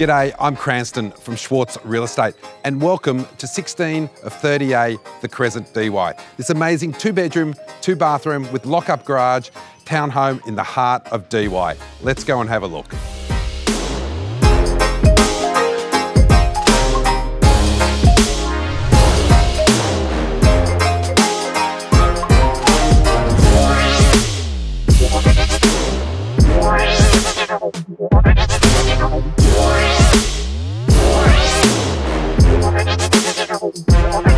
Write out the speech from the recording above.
G'day, I'm Cranston from Schwarz Real Estate and welcome to 16 of 30A The Crescent Dee Why. This amazing two bedroom, two bathroom with lock up garage townhome in the heart of Dee Why. Let's go and have a look. Oh,